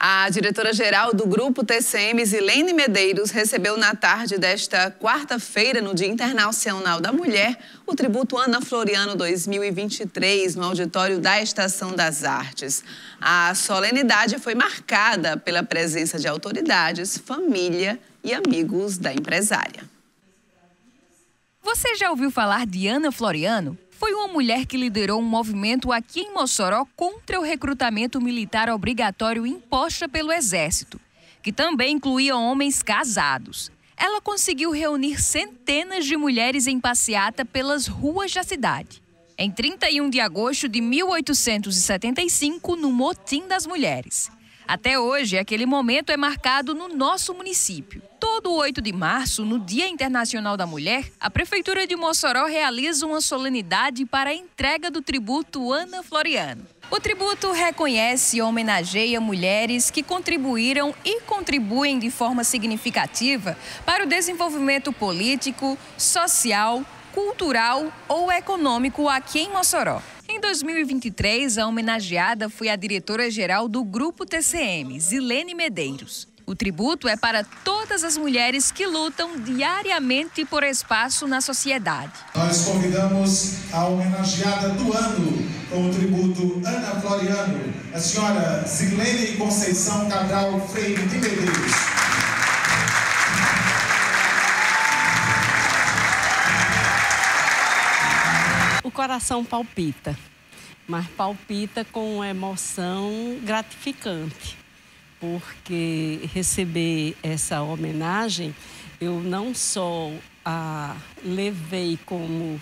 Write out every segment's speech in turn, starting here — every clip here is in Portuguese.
A diretora-geral do Grupo TCM, Zilene Medeiros, recebeu na tarde desta quarta-feira, no Dia Internacional da Mulher, o tributo Ana Floriano 2023, no auditório da Estação das Artes. A solenidade foi marcada pela presença de autoridades, família e amigos da empresária. Você já ouviu falar de Ana Floriano? Foi uma mulher que liderou um movimento aqui em Mossoró contra o recrutamento militar obrigatório imposto pelo Exército, que também incluía homens casados. Ela conseguiu reunir centenas de mulheres em passeata pelas ruas da cidade. Em 31 de agosto de 1875, no Motim das Mulheres. Até hoje, aquele momento é marcado no nosso município. Todo 8 de março, no Dia Internacional da Mulher, a Prefeitura de Mossoró realiza uma solenidade para a entrega do tributo Ana Floriano. O tributo reconhece e homenageia mulheres que contribuíram e contribuem de forma significativa para o desenvolvimento político, social, cultural ou econômico aqui em Mossoró. Em 2023, a homenageada foi a diretora-geral do Grupo TCM, Zilene Medeiros. O tributo é para todas as mulheres que lutam diariamente por espaço na sociedade. Nós convidamos a homenageada do ano com o tributo Ana Floriano, a senhora Zilene Conceição Cabral Freire de Medeiros. coração palpita, mas palpita com uma emoção gratificante, porque receber essa homenagem, eu não só a levei como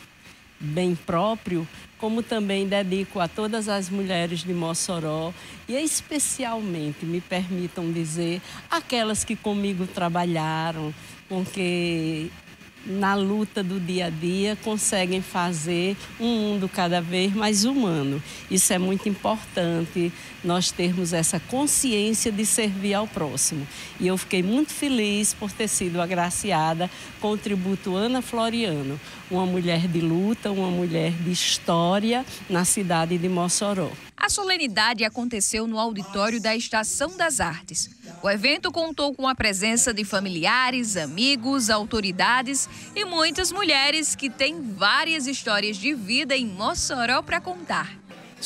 bem próprio, como também dedico a todas as mulheres de Mossoró e especialmente, me permitam dizer, aquelas que comigo trabalharam, com que na luta do dia a dia, conseguem fazer um mundo cada vez mais humano. Isso é muito importante, nós termos essa consciência de servir ao próximo. E eu fiquei muito feliz por ter sido agraciada com o tributo Ana Floriano, uma mulher de luta, uma mulher de história na cidade de Mossoró. A solenidade aconteceu no auditório da Estação das Artes. O evento contou com a presença de familiares, amigos, autoridades e muitas mulheres que têm várias histórias de vida em Mossoró para contar.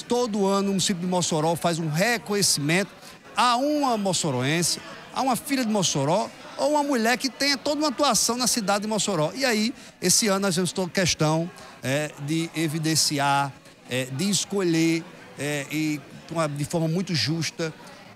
Todo ano o município de Mossoró faz um reconhecimento a uma moçoroense, a uma filha de Mossoró ou uma mulher que tenha toda uma atuação na cidade de Mossoró. E aí, esse ano nós temos toda questão é, de evidenciar, é, de escolher é, e de forma muito justa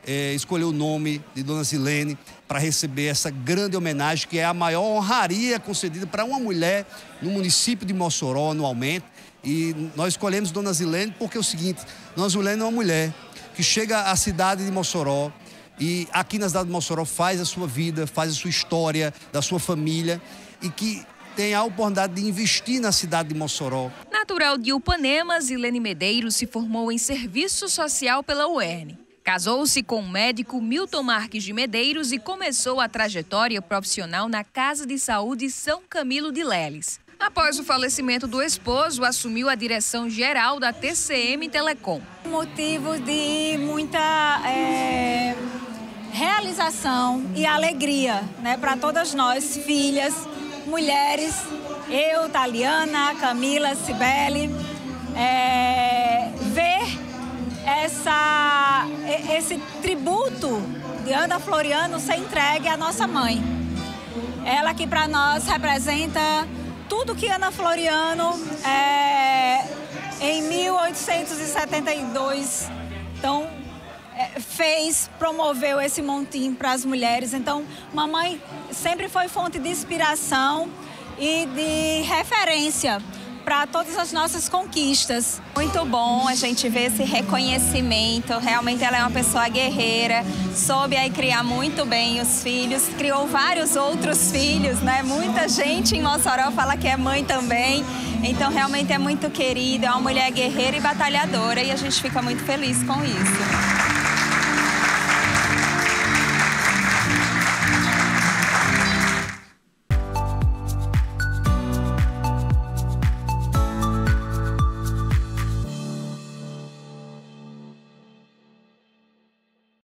é, escolher o nome de Dona Zilene para receber essa grande homenagem, que é a maior honraria concedida para uma mulher no município de Mossoró anualmente. E nós escolhemos Dona Zilene porque é o seguinte: Dona Zilene é uma mulher que chega à cidade de Mossoró e aqui na cidade de Mossoró faz a sua vida, faz a sua história, da sua família e que tem a oportunidade de investir na cidade de Mossoró. Natural de Upanema, Zilene Medeiros se formou em serviço social pela UERN. Casou-se com o médico Milton Marques de Medeiros e começou a trajetória profissional na Casa de Saúde São Camilo de Leles. Após o falecimento do esposo, assumiu a direção geral da TCM Telecom. Motivo de muita é, realização e alegria né, para todas nós, filhas, mulheres, eu, Taliana, Camila, Cibele, é, ver essa, esse tributo de Ana Floriano ser entregue à nossa mãe. Ela que para nós representa tudo que Ana Floriano é, em 1872 então, é, fez, promoveu esse montim para as mulheres. Então, mamãe sempre foi fonte de inspiração e de referência para todas as nossas conquistas. Muito bom a gente ver esse reconhecimento. Realmente ela é uma pessoa guerreira, soube aí criar muito bem os filhos, criou vários outros filhos, né? Muita gente em Mossoró fala que é mãe também. Então realmente é muito querida, é uma mulher guerreira e batalhadora e a gente fica muito feliz com isso.